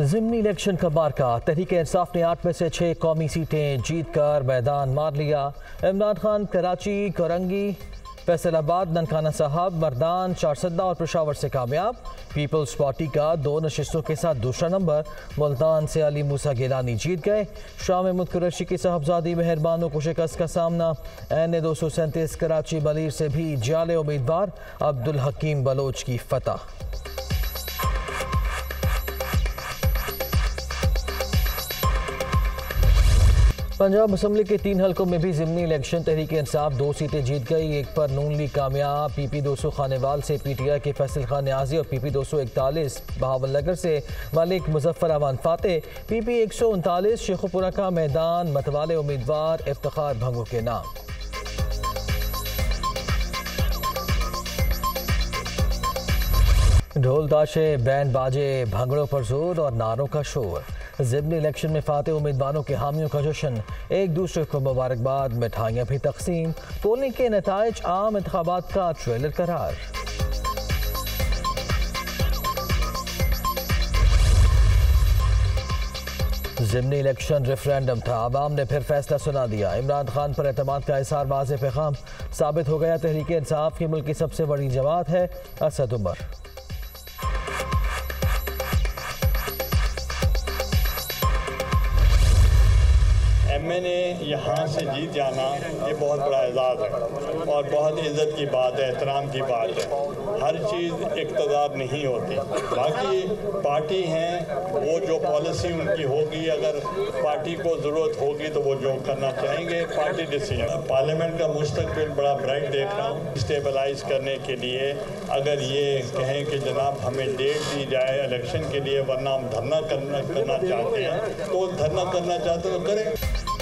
जिमनी election का मार्का तहरीक इंसाफ ने आठ में से छः कौमी सीटें जीत कर मैदान मार लिया। इमरान खान, कराची, करंगी, फैसलाबाद, ननकाना साहब, मरदान चारसदा और पेशावर से कामयाब। पीपल्स पार्टी का दो नशस्तों के साथ दूसरा नंबर। मुल्तान से अली मूसा गिलानी जीत गए। शाह महमूद कुरैशी की साहबजादी मेहरबानों को शिकस्त का सामना। एन ए दो सौ सैंतीस कराची बलीर से भी जाले उम्मीदवार, अब्दुल हकीम बलोच की फतह। पंजाब असम्बली के तीन हलकों में भी जिमनी इलेक्शन तहरीक इंसाफ, दो सीटें जीत गई, एक पर नून लीग कामयाब पी पी दो सौ खानेवाल से पी टी आई के फैसल खान न्याजी और पी पी दो सौ इकतालीस बहावल नगर से मलिक मुजफ्फर अमान फाते पी पी एक सौ उनतालीस शेखुपुरा का मैदान, मतवाले उम्मीदवार इफ्तार भंगो के नाम। ढोल ताशे बैंड बाजे, भंगड़ों पर ज़ोर और नारों का शोर। जिमनी इलेक्शन में फाते उम्मीदवारों के हामियों का जश्न, एक दूसरे को मुबारकबाद, मिठाइयाँ भी तकसीम, पोलिंग के नतज, आम इंतबात का ट्रेलर करार। जिमनी इलेक्शन रेफरेंडम था आवाम ने फिर फैसला सुना दिया। इमरान खान पर अहतमाद का इसार वाज पैगाम, साबित हो गया तहरीक इंसाफ की मुल्क की सबसे बड़ी जमात है असद उमर। मैंने यहाँ से जीत जाना ये बहुत बड़ा एजाज़ है और बहुत इज़्ज़त की बात है, एहतराम की बात है। हर चीज़ इकतदार नहीं होती। बाकी पार्टी हैं, वो जो पॉलिसी उनकी होगी, अगर पार्टी को ज़रूरत होगी तो वो जो करना चाहेंगे, पार्टी डिसीज़न पार्लियामेंट का मुस्तबिल बड़ा ब्राइट देख रहा हूँ स्टेबलाइज करने के लिए। अगर ये कहें कि जनाब हमें डेट दी जाए इलेक्शन के लिए, वरना हम धरना करना करना चाहते हैं तो धरना करना चाहते तो करें।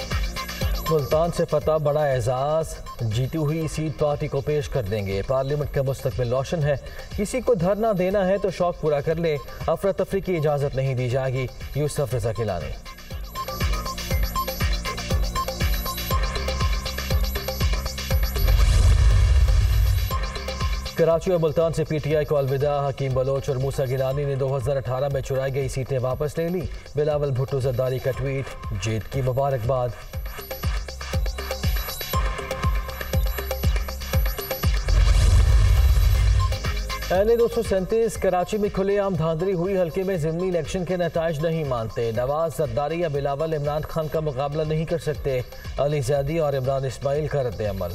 मुल्तान से फतह बड़ा एजाज। जीती हुई सीट पार्टी को पेश कर देंगे। पार्लियामेंट का मुस्तबिल रोशन है। किसी को धरना देना है तो शौक पूरा कर ले। अफरा तफरी की इजाज़त नहीं दी जाएगी। यूसफ रजा खिलानी कराची और मुल्तान से पीटीआई को अलविदा। हकीम बलोच और मूसा गिलानी ने 2018 में चुराई गई सीटें वापस ले ली। बिलावल भुट्टो जरदारी का ट्वीट। जीत की मुबारकबाद। एन दो सौ सैंतीस कराची में खुलेआम धांधली हुई। हल्के में जिमनी इलेक्शन के नतज नहीं मानते। नवाज़ जरदारी या बिलावल, इमरान खान का मुकाबला नहीं कर सकते। अली जैदी और इमरान इसमाइल का रद्द अमल।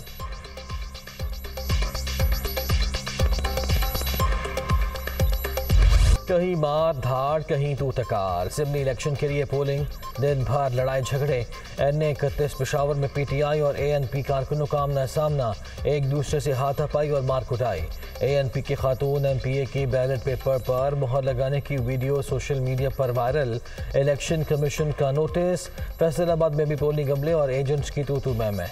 कहीं मार धाड़, कहीं तू तकार जिमनी इलेक्शन के लिए पोलिंग, दिन भर लड़ाई झगड़े। एन ए इकतीस पिशावर में पीटीआई और एएनपी कारकुनों का आमना सामना। एक दूसरे से हाथापाई और मार कुटाई। एएनपी की खातून एमपीए की बैलेट पेपर पर मुहर लगाने की वीडियो सोशल मीडिया पर वायरल। इलेक्शन कमीशन का नोटिस। फैसलाबाद में भी पोलिंग अमले और एजेंट्स की तू तू मैं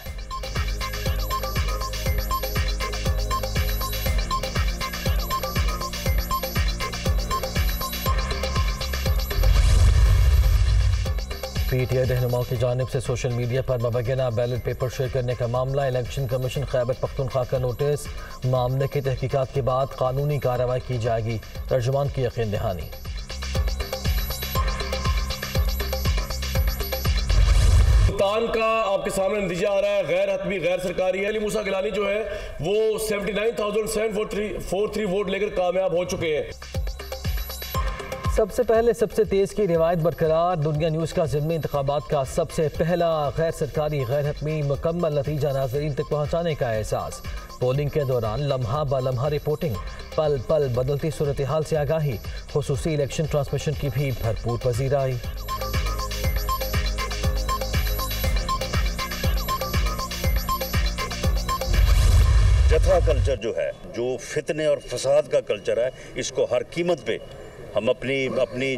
मैं पीटीआई रहनुमाओं की जानब से सोशल मीडिया पर मबैना बैलेट पेपर शेयर करने का मामला, इलेक्शन कमीशन खैबर पख्तनख्वा का नोटिस। मामले की तहकीकत के बाद कानूनी कार्रवाई की जाएगी। तर्जुमान की यकीन दहानी। सुल्तान का आपके सामने नतीजा आ रहा है, गैर हतमी, गैर सरकारी। अली मूसा गिलानी जो है, वो seventy nine thousand seven four three four three vote लेकर कामयाब हो चुके हैं। सबसे पहले सबसे तेज की रिवायत बरकरार, दुनिया न्यूज़ का जिम्मे इंतबात का सबसे पहला गैर सरकारी, गैर हतमी मुकम्मल नतीजा नाजरीन तक पहुँचाने का एहसास। पोलिंग के दौरान लम्हा ब लम्हा रिपोर्टिंग, पल पल बदलती सूरत हाल से आगाही, खसूसी इलेक्शन ट्रांसमिशन की भी भरपूर पजीराई। जथा कल्चर जो है, जो फितने और फसाद का कल्चर है, इसको हर कीमत पे हम अपनी अपनी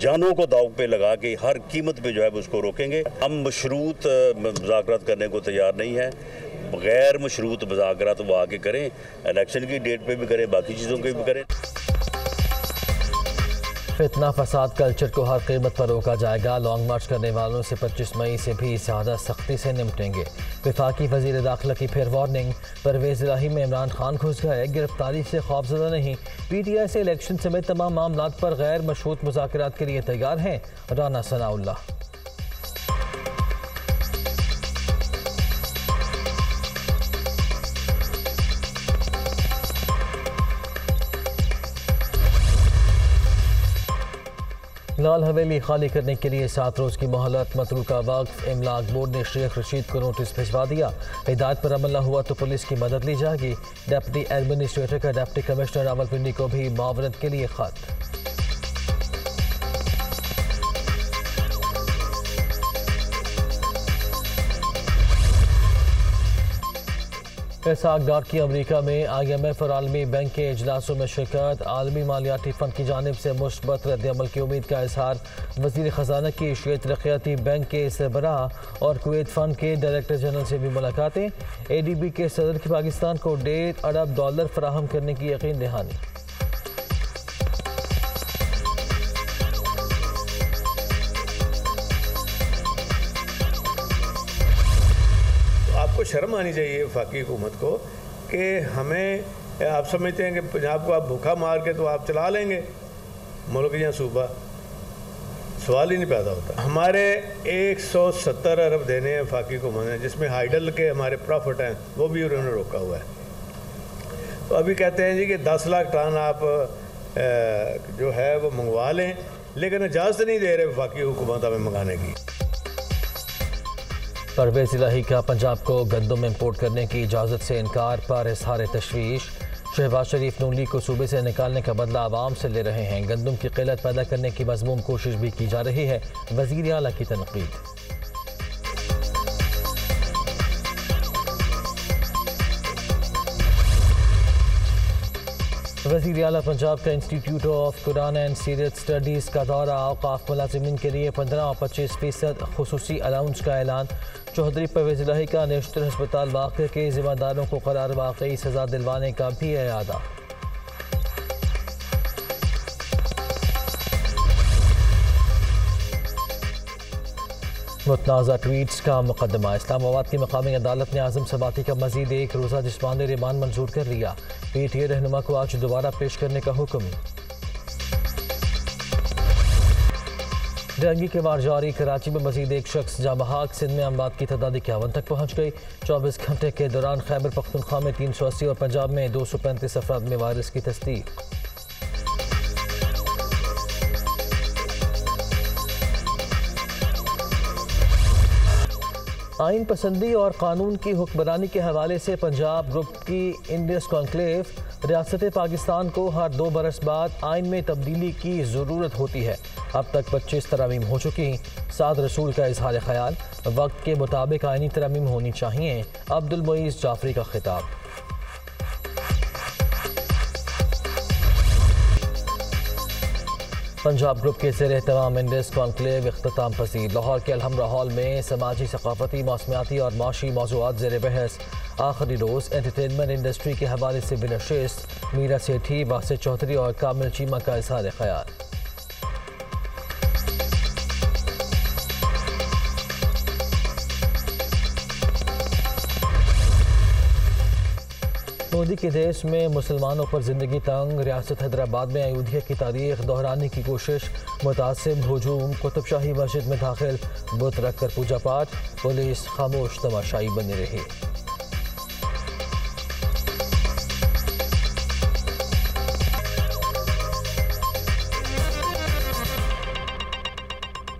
जानों को दाव पे लगा के हर कीमत पे जो है, उसको रोकेंगे। हम मशरूत मुजाकर करने को तैयार नहीं है। गैर मशरूत मुजाकर वो आके करें इलेक्शन की डेट पे भी करें, बाकी चीज़ों के भी करें। फितना फसाद कल्चर को हर कीमत पर रोका जाएगा। लॉन्ग मार्च करने वालों से 25 मई से भी ज़्यादा सख्ती से निपटेंगे। विफाकी वज़ीर दाखिला की फिर वार्निंग, परवेज राही में इमरान खान घुस गए। गिरफ्तारी से खौफजदा नहीं पी टी आई से इलेक्शन समेत तमाम मामला पर गैर मशहूत मुजाकर के लिए तैयार हैं राना सनाउल्ला लाल हवेली खाली करने के लिए सात रोज की मोहलत मतरूका वक्त इमलाक बोर्ड ने शेख रशीद को नोटिस भिजवा दिया। हिदायत पर अमल न हुआ तो पुलिस की मदद ली जाएगी। डेप्टी एडमिनिस्ट्रेटर का डेप्टी कमिश्नर रावलपिंडी को भी मावरत के लिए खत। इसहाक डार की अमरीका में आई एम एफ़ और आलमी बैंक के अजलासों में शिरकत। आलमी मालियाती फंड की जानब से मुस्बत रद्दमल की उम्मीद का इजहार। वज़ीर ख़जाना की श्वेत तरक्याती बैंक के सरबरा और कुवैत फंड के डायरेक्टर जनरल से भी मुलाकातें। ए डी बी के सदर की पाकिस्तान को डेढ़ अरब डॉलर फराहम करने की यकीन दहानी। शर्म आनी चाहिए वफाकी हुकूमत को कि हमें, आप समझते हैं कि पंजाब को आप भूखा मार के तो आप चला लेंगे। मुल्क या सूबा, सवाल ही नहीं पैदा होता। हमारे 170 अरब देने हैं फाकी हुकूमत ने जिसमें हाइडल के हमारे प्रॉफिट हैं, वो भी उन्होंने रोका हुआ है। तो अभी कहते हैं जी कि 10 लाख टन आप जो है वो मंगवा लें, लेकिन इजाज़त नहीं दे रहे वफाकी हुकूमत हमें मंगाने की। परवेज इलाही का पंजाब को गंदम इम्पोर्ट करने की इजाज़त से इनकार पर इजहार तशवीश। शहबाज शरीफ नूली को सूबे से निकालने का बदला आवाम से ले रहे हैं। गंदम की किल्लत पैदा करने की मजमूम कोशिश भी की जा रही है। वज़ीर अला की तनकीद। वज़ीर अला पंजाब का institute of Quran and Seerat studies का दौरा अवकाफ मुलाजमीन के लिए पंद्रह और पच्चीस फ़ीसद खसूसी अलाउंस का ऐलान। चौधरी परवेज लाही का नेशनल हस्पताल वाक़ के ज़िम्मेदारों को करार वाकई सज़ा दिलवाने का भी अदा मुतनाज़ा ट्वीट्स का मुकदमा इस्लामाबाद की मकामी अदालत ने आज़म सबाती का मजीद एक रोज़ा जिसमानी रिमांड मंजूर कर लिया पी टी ए रहनुमा को आज दोबारा पेश करने का हुक्म डेंगी के बार जारी कराची में मजीद एक शख्स जाबहाक सिंध में अमवात की तादाद इक्यावन तक पहुँच गई चौबीस घंटे के दौरान खैबर पख्तनख्वा में तीन सौ अस्सी और पंजाब में दो सौ पैंतीस अफराद में वायरस की तस्दीक आइन पसंदी और कानून की हुक्मरानी के हवाले से पंजाब ग्रुप की इंडियस कॉन्क्लेव रियासत पाकिस्तान को हर दो बरस बाद आइन में तब्दीली की ज़रूरत होती है। अब तक पच्चीस तरामीम हो चुकी साद रसूल का इजहार ख्याल। वक्त के मुताबिक आइनी तरमीम होनी चाहिए। अब्दुलमीज़ जाफरी का खिताब। पंजाब ग्रुप के जेर तमाम इंडस कॉन्क्लेव अख्ताम पसीर लाहौर के अलहमरा हॉल में समाजी सकाफती, मौसमियाती और माशी मौजूद जेर बहस। आखिरी रोज़ एंटरटेनमेंट इंडस्ट्री के हवाले से बिनशस्त मीरा सेठी वासे चौधरी और कामिल चीमा का इजहार ख्याल मोदी के देश में मुसलमानों पर ज़िंदगी तंग, रियासत हैदराबाद में अयोध्या की तारीख, दोहराने की कोशिश मुतासब हजूम, कुतुबशाही मस्जिद में दाखिल, बुत रखकर पूजा पाठ, पुलिस खामोश, तमाशाई बनी रही।